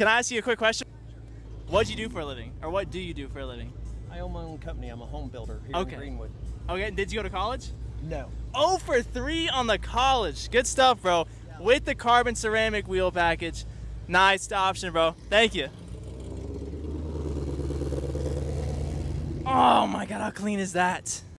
Can I ask you a quick question? What do you do for a living, or what do you do for a living? I own my own company. I'm a home builder here Okay. in Greenwood. Okay, did you go to college? No. Oh for three on the college. Good stuff, bro. With the carbon ceramic wheel package. Nice option, bro. Thank you. Oh my god, how clean is that?